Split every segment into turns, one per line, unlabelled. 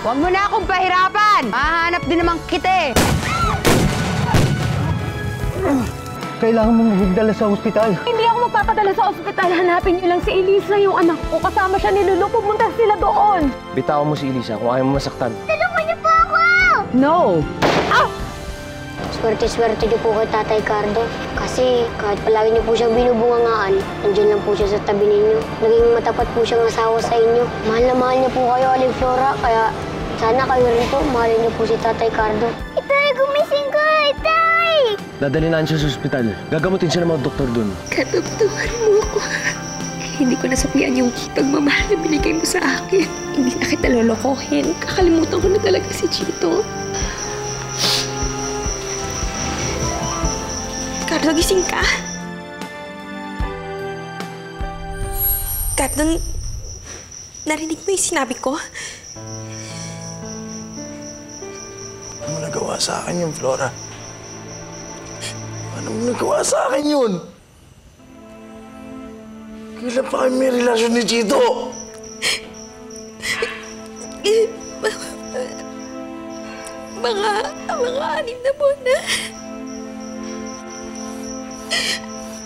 Huwag mo na akong pahirapan! Mahanap din naman kita eh!
Kailangan mong magdala sa ospital.
Hindi ako magpapadala sa ospital. Hanapin niyo lang si Elisa, yung anak ko. Kasama siya ni Lulu. Pumunta sila doon.
Bitawan mo si Elisa kung ayaw mo masaktan.
Tulungan niyo po ako!
No!
Swerte-swerte niyo po kay Tatay Cardo. Kasi kahit palagi niyo po siyang binubungangaan, nandiyan lang po siya sa tabi ninyo. Naging matapat po siyang asawa sa inyo. Mahal na mahal niyo po kayo, Aling Flora. Kaya sana kayo rin po, mahalin niyo po si Tatay Cardo. Itay, gumising ka! Itay!
Dadali na siya sa ospital. Gagamutin siya ng mga doktor dun.
Katugtuhan mo ko. Hindi ko nasabihan yung pagmamahal na binigay mo sa akin. Hindi na kita lolokohin. Kakalimutan ko na talaga si Chito. Carlo, gising ka? Carlo, narinig mo yung sinabi ko?
Ano mo nagawa sa akin yun, Flora? Ano mo nagawa sa akin yun? Kailan pa kami may relasyon ni Chito?
Mga, mga anim na buwan na.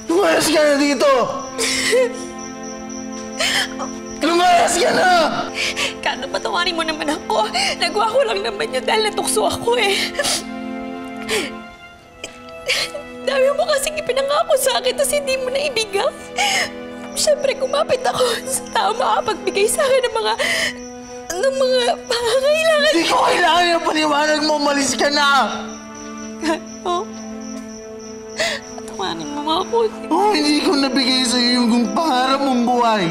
Lumayas ka na dito! Lumayas ka na!
Kano, patawarin mo naman ako. Nagawa ko lang naman yun dahil natukso ako eh. Dami mo kasing ipinangako sa akin tapos hindi mo na ibigay. Siyempre, kumapit ako sa tao makapagbigay sa akin ng mga ng mga pangangailangan.
Hindi ko kailangan yung paliwanag mo. Malis ka na!
Oh. Patawarin mo ako.
Oh, hindi ko nabigay sa iyo yung pangarap mong buhay.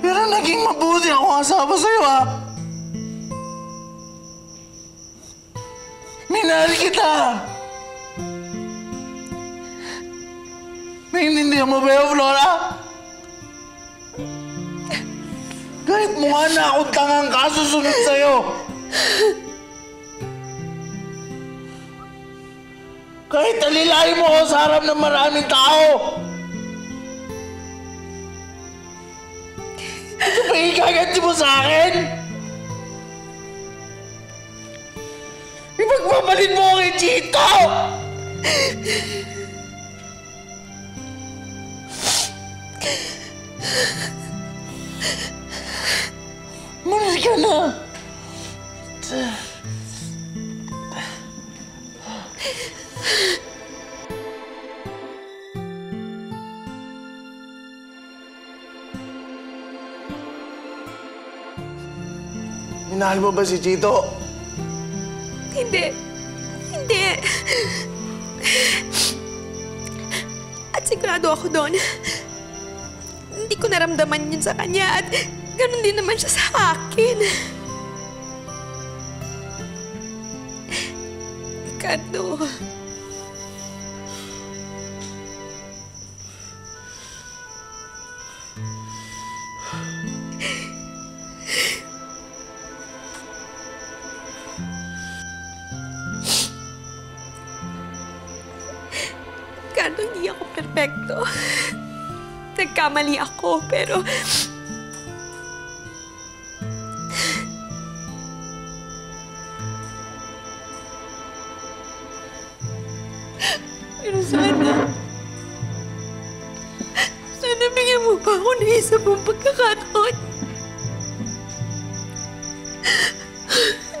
Pero naging mabuti ako asawa sa'yo, ha? Minahal kita! Naiintindihan mo ba yun, Flora? Kahit mukha na akong tangang kasusunod sa'yo. Kahit alilahin mo ako sa harap ng maraming tao. Ito ba ikaganti mo sa akin? Ipagpapalit mo kay Chito! Malis ka na! Minahal mo ba si Chito?
Hindi. Hindi. At sigurado ako doon. Hindi ko naramdaman yun sa kanya at ganun din naman siya sa akin. Kado. Kado, perfecto. Nagkamali ako, pero... Pero sana... Sana bigyan mo pa ako ng isa pong pagkakataon.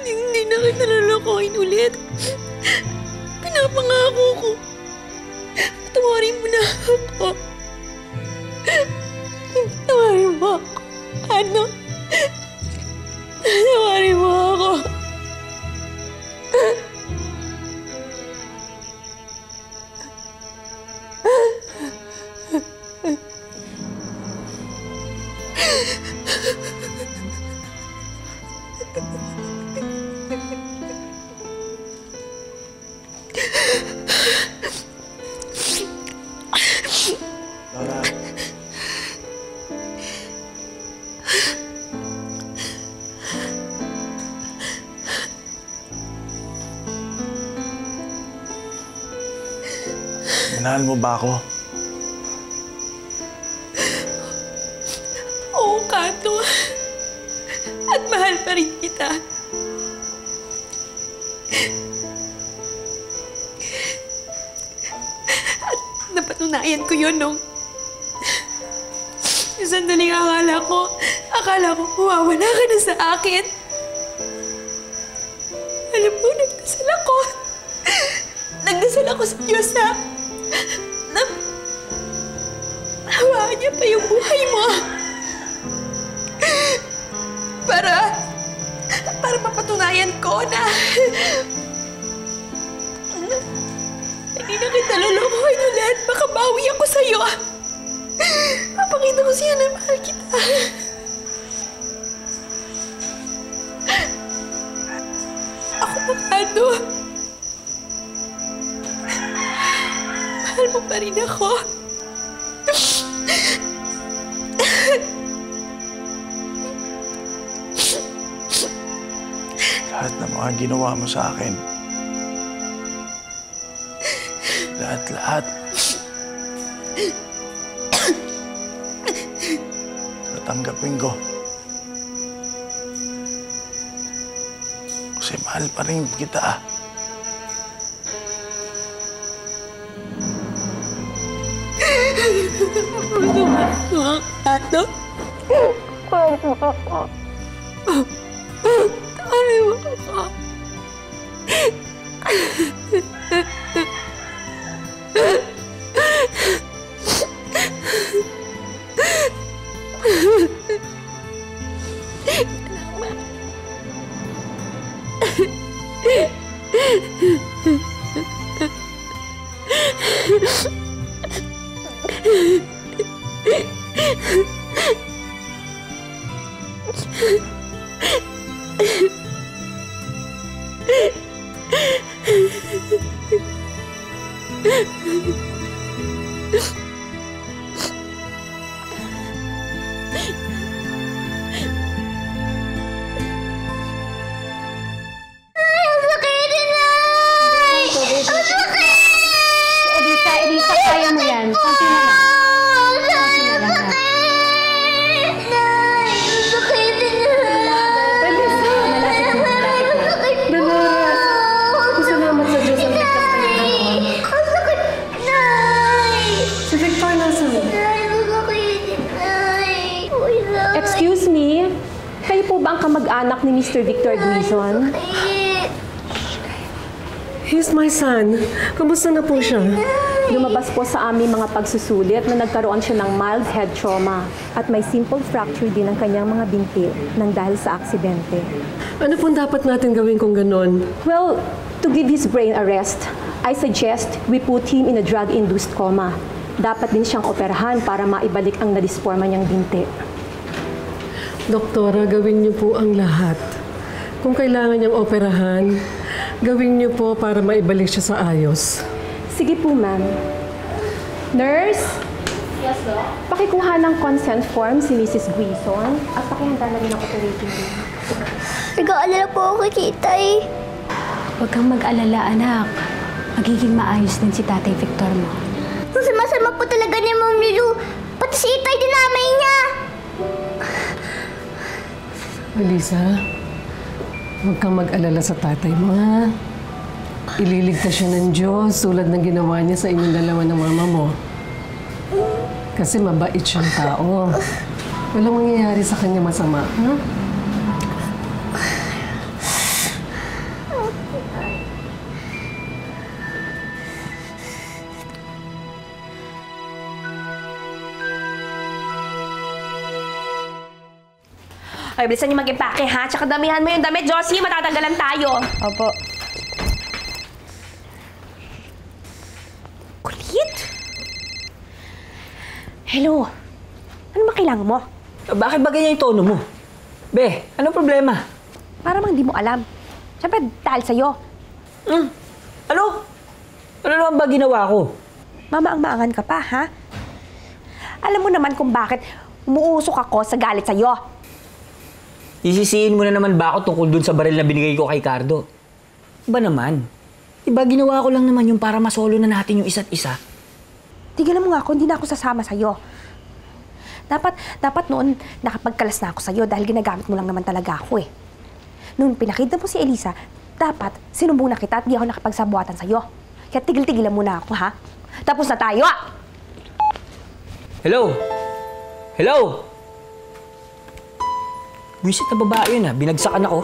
Hindi, na kita lalakohin ulit. Pinapangako ko. Patawarin mo na ako.
Minahal mo ba ako?
Oo. At mahal pa rin kita. At napatunayan ko yun nung sandaling akala ko, akala ko mawawala ka na sa akin. Alam mo, nagdasal ako. Nagdasal ako sa Diyos na niya pa yung buhay mo. Para, para mapatunayan ko na hindi na kita lulukuhin ulit. Makabawi ako sa'yo. Papakita ko sa'yo na mahal kita. Ako Makado. Mahal mo pa rin ako.
Lahat ng mga ginawa mo sa akin. Lahat-lahat. Tatanggapin ko. Kasi mahal pa rin kita.
Tato? Tari mo ako.
Elisa, Excuse me? Kayo po ba ang kamag-anak ni Mr. Victor Guizon?
He's my son. Kumusta na po siya?
Lumabas po sa aming mga pagsusulit na nagkaroon siya ng mild head trauma at may simple fracture din ng kanyang mga binti nang dahil sa aksidente.
Ano pong dapat natin gawin kung ganon?
Well, to give his brain a rest, I suggest we put him in a drug-induced coma. Dapat din siyang operahan para maibalik ang nadisforma niyang binti.
Doktora, gawin niyo po ang lahat. Kung kailangan niyang operahan, gawin niyo po para maibalik siya sa ayos.
Sige po, ma'am. Nurse? Yes, Doc? Pakikuha ng consent form si Mrs. Guison at pakihanda na rin ang operating room.
Nag-aalala po ako kay Kitay.
Huwag kang mag-alala, anak. Magiging maayos din si Tatay Victor mo.
Ang sama-sama po talaga ni Ma'am Lilu. Pati si Itay dinamay niya.
Alisa, huwag kang mag-alala sa tatay mo, ha? Ililigtas siya ng Diyos tulad ng ginawa niya sa inyong dalawa ng mama mo. Kasi mabait siyang tao. Walang mangyayari sa kanya masama, ha?
Ay, bilisan niyo mag-impake ha. Tsaka damihan mo yung damit, Josie. Matatanggalan tayo.
Opo.
Kulit? Hello? Ano ba kailangan mo?
Bakit ba ganyan yung tono mo? Be, ano problema?
Para mang di mo alam. Siyempre, dahil sa'yo.
Hmm? Ano? Ano naman ba ginawa ko?
Mamaang-maangan ka pa, ha? Alam mo naman kung bakit umuusok ako sa galit sa'yo.
Isisiin mo na naman ba ako tungkol dun sa baril na binigay ko kay Cardo? Ba naman? Diba ginawa ko lang naman yung para masolo na natin yung isa't isa?
Tigilan mo nga ako, hindi na ako sasama sa'yo. Dapat, dapat noon nakapagkalas na ako sa'yo dahil ginagamit mo lang naman talaga ako eh. Noon pinakita mo si Elisa, dapat sinumbong na kita at di ako nakapagsabuatan sa'yo. Kaya tigil-tigilan muna ako, ha? Tapos na tayo, ah!
Hello? Hello? Wisit na babae yun ah. Binagsakan ako.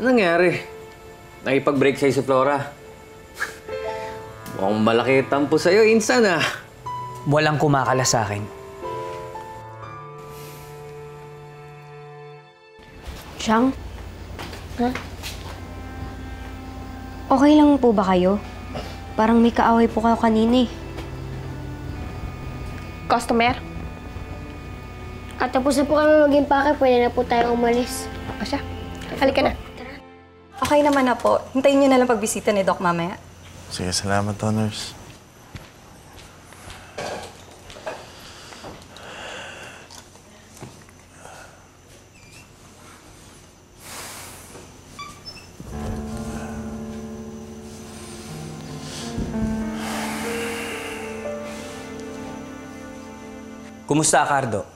Anong nangyari? Nakipag-break sa'yo si Flora. Mukhang malaki tampo sa'yo, insan ah.
Walang kumakala sa akin.
Siyang? Ha? Okay lang po ba kayo? Parang may kaaway po kayo kanina eh.
Customer?
At tapos na po kami mag-impake, pwede na po tayo umalis.
O siya, halika na.
Okay naman na po. Hintayin niyo na lang pagbisita ni Doc mamaya.
Sige, salamat to, nurse.
Kumusta, Cardo?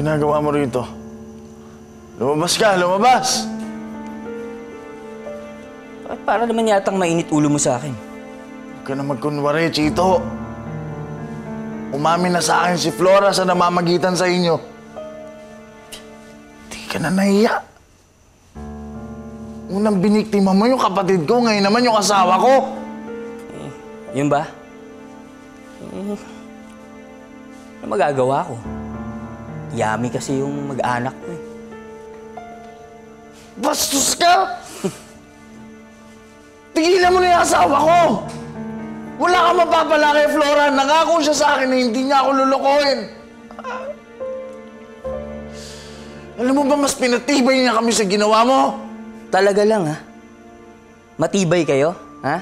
Ginagawa mo rito? Lumabas ka, lumabas!
Para naman yatang mainit ulo mo sa akin.
Huwag ka na magkunwari, Chito. Umamin na sa akin si Flora sa namamagitan sa inyo. Di ka na nahiya. Unang biniktima mo yung kapatid ko, ngayon naman yung asawa ko.
Yun ba? Eh, ano magagawa ko? Yami kasi yung mag-anak ko eh.
Bastos ka! Tigilan mo na yung asawa ko! Wala kang mapapala kay Flora. Nangako siya sa akin na hindi niya ako lulukohin. Alam mo ba, mas pinatibay niya kami sa ginawa mo?
Talaga lang ha? Matibay kayo? Ha?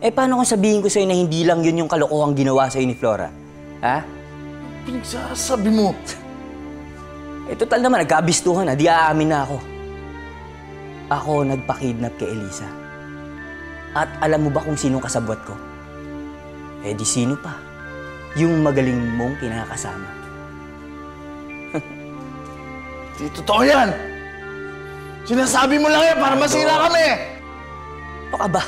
Eh paano kung sabihin ko sa'yo na hindi lang yun yung kalokohang ginawa sa'yo ni Flora? Ha?
Pinagsasabi mo.
Eh total naman, nagkabistuhan na. Di aamin na ako. Ako nagpakidnap kay Elisa. At alam mo ba kung sino kasabwat ko? Eh di sino pa? Yung magaling mong kinakasama.
Di totoo yan! Sinasabi mo lang yan para masira kami!
Ano ka ba?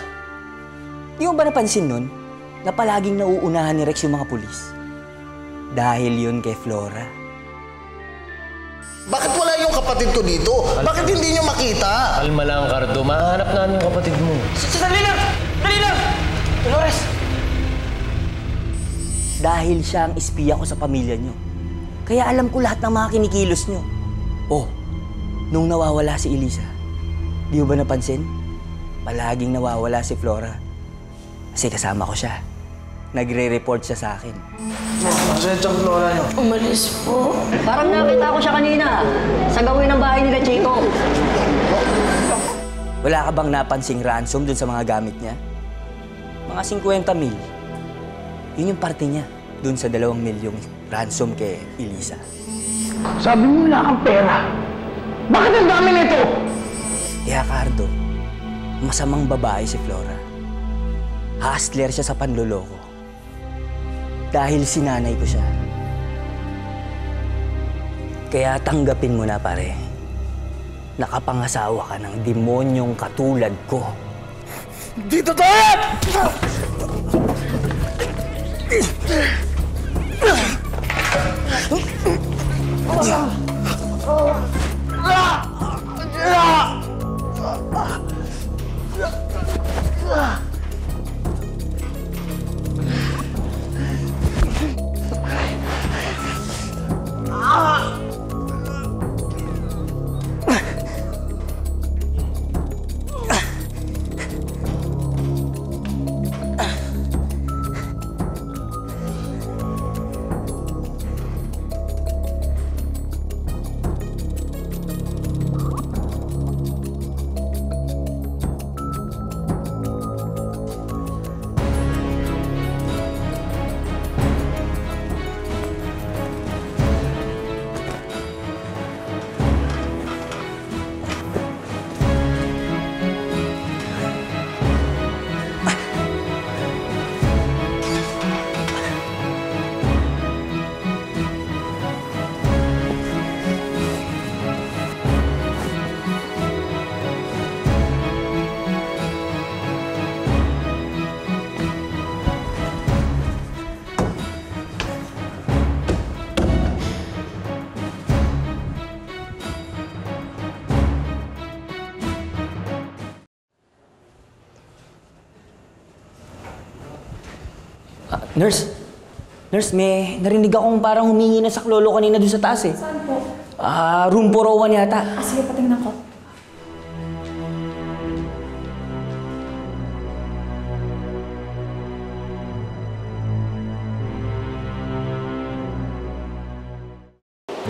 Di mo ba napansin nun na palaging nauunahan ni Rex yung mga pulis? Dahil yun kay Flora.
Bakit wala yung kapatid ko dito? Bakit hindi niyo makita?
Kalma lang, Cardo. Mahanap namin yung kapatid mo.
Dali lang! Dali lang! Dolores! Dahil siya ang espiya ko sa pamilya niyo. Kaya alam ko lahat ng mga kinikilos niyo. Oh, nung nawawala si Elisa, di mo ba napansin? Palaging nawawala si Flora. Kasi kasama ko siya. Nagre-report siya sa akin.
Pasensya Flora niyo.
Umalis po.
Parang nakita ko siya kanina sa gawin ng bahay nila Chico.
Wala ka bang napansing ransom dun sa mga gamit niya? Mga 50 mil. Yun yung parte niya dun sa dalawang milyong ransom kay Elisa.
Sabi mo wala kang pera. Bakit ang dami nito?
Kaya Cardo, masamang babae si Flora. Hustler siya sa panloloko. Dahil sinanay ko siya. Kaya tanggapin mo na, pare. Nakapangasawa ka ng demonyong katulad ko.
Dito to!
Ah! Nurse? Nurse, may narinig akong parang humingi na sa lolo kanina doon sa taas eh.
Saan po?
Ah, room 401 yata.
Ah, sige, patingnan ko.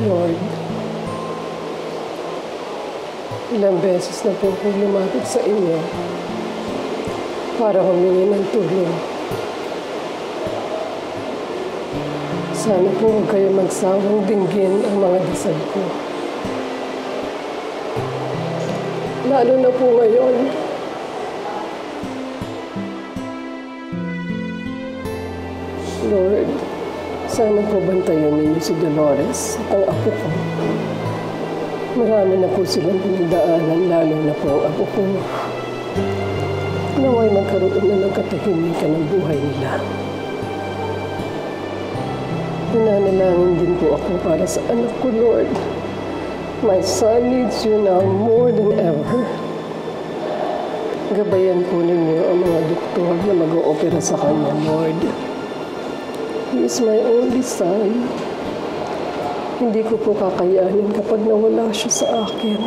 Lord, ilang beses na po akong lumapit sa inyo para humingi ng tulong. Sana po huwag kayo magsawang dinggin ang mga dasal ko. Lalo na po ngayon. Lord, sana po bantayan ninyo si Dolores at ang apo ko. Marami na po silang pinagdaanan, lalo na po ang apo ko. Naway magkaroon na ng katahimikan buhay nila. Nananalangin din po ako para sa anak ko, Lord. My son needs you now more than ever. Gabayan po ninyo ang mga doktor na mag-oopera sa kanya, Lord. He is my only son. Hindi ko po kakayanin kapag nawala siya sa akin.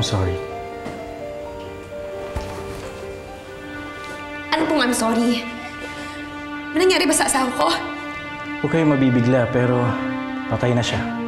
I'm sorry.
Ano pong I'm sorry? Ano nangyari ba sa asawa ko?
Huwag kayong mabibigla, pero patay na siya.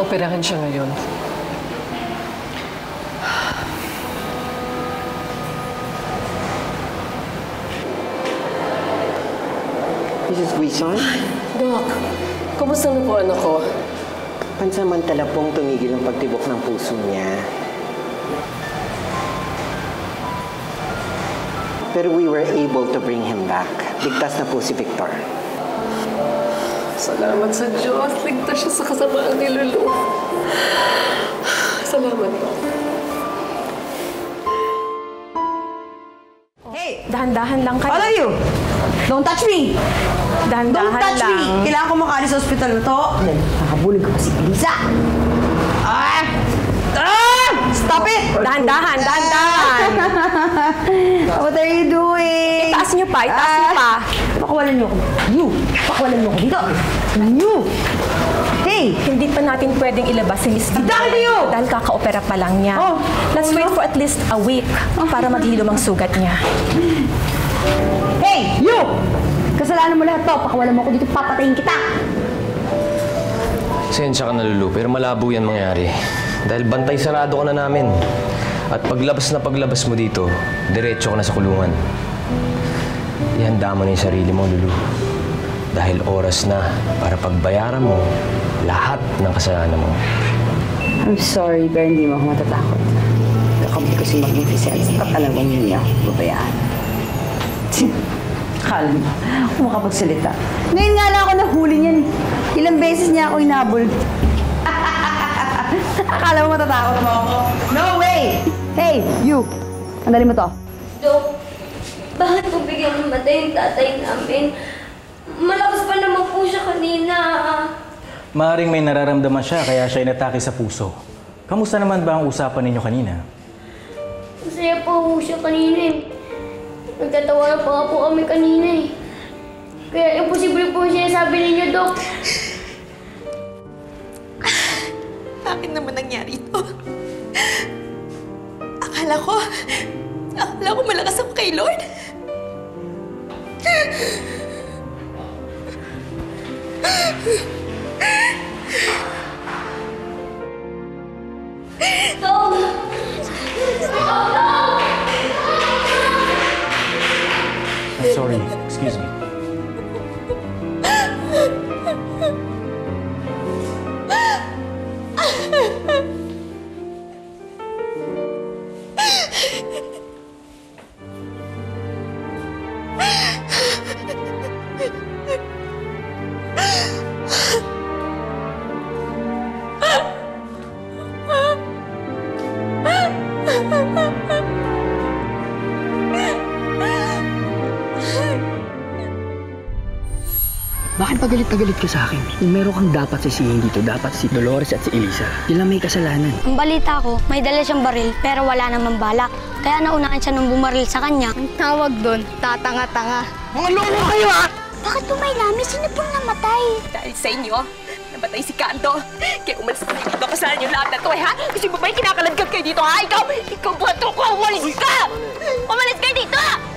Inooperahan siya ngayon.
Mrs. Guison?
Doc, kumusta na po anak ko?
Pansamantala pong tumigil ang pagtibok ng puso niya. Pero we were able to bring him back. Ligtas na po si Victor.
Salamat sa Diyos. Ligtas siya sa kasamaan ni Lulu. Salamat po.
Hey! Dahan-dahan lang kayo.
Follow you! Don't touch me!
Dahan-dahan
Don't touch
lang.
me! Kailangan ko makaalis sa ospital na to. Nakabulog ko si Elisa. Ah! Ah! Stop it!
Dahan-dahan, dahan-dahan.
What are you doing?
Itaas niyo pa, itaas niyo pa.
Pakawalan niyo ako. You! Pakawalan niyo ako dito. You! Hey!
Hindi pa natin pwedeng ilabas si Miss Vita.
Dahil kayo!
Dahil kaka-opera pa lang niya.
Oh.
Let's wait for at least a week para maghilom ang sugat niya.
Hey! You! Kasalanan mo lahat to. Pakawalan mo ako dito. Papatayin kita.
Sensya ka na, Lulu, pero malabo yan mangyari. Dahil bantay sarado ka na namin. At paglabas na paglabas mo dito, diretso ka na sa kulungan. Ihanda mo na yung sarili mo, Lulu. Dahil oras na para pagbayaran mo lahat ng kasalanan mo.
I'm sorry, pero hindi mo ako matatakot. Kakabot kasi maging presensya ka talagang hindi ako babayaan. Kalma. Huwag makapagsalita. Ngayon nga lang ako nahuli niyan. Ilang beses niya ako inabol. Akala mo matatakot mo ako? No way! Hey, you! Tandali mo to.
Dok, bakit po bigyan mamatay yung tatay namin? Malakas pa naman po siya kanina.
Maaring may nararamdaman siya kaya siya inatake sa puso. Kamusta naman ba ang usapan ninyo kanina?
Masaya po po siya kanina eh. Nagtatawa pa nga po kami kanina eh. Kaya imposible po siya sabi ninyo, Dok.
Bakit naman nangyari ito? Akala ko, akala ko kay Lord.
Bakit pagalit na galit ka sa akin? Kung meron kang dapat sisihin dito, dapat si Dolores at si Elisa. Sila may kasalanan.
Ang balita ko, may dala siyang baril pero wala namang balak. Kaya naunaan siya nung bumaril sa kanya.
Ang tawag doon, tatanga-tanga.
Mga loko kayo ha!
Bakit tumaylami? Sino pong namatay?
Dahil sa inyo, namatay si Kanto. Kaya umalis kayo dito. Kasalanan niyo lahat na to, eh, ha? Kasi ba ba'y kinakalagkag kayo dito, ha? Ikaw! Ikaw ito ko? Umalis ka! Umalis kayo dito!